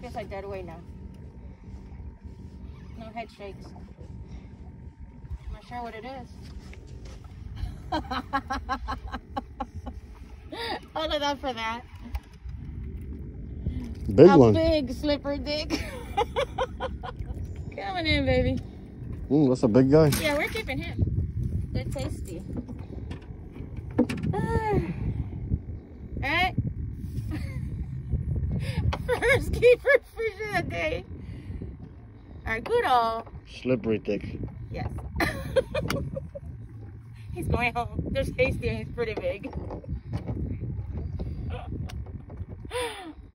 Feels like dead weight now. No head shakes. I'm not sure what it is. All of that for that. Big A one. big slipper dick. Coming in, baby. Mm, that's a big guy. Yeah, we're keeping him. They're tasty. First keeper fish of the day. Our good old. Slippery dick. Yes. he's going home. There's tasty and he's pretty big.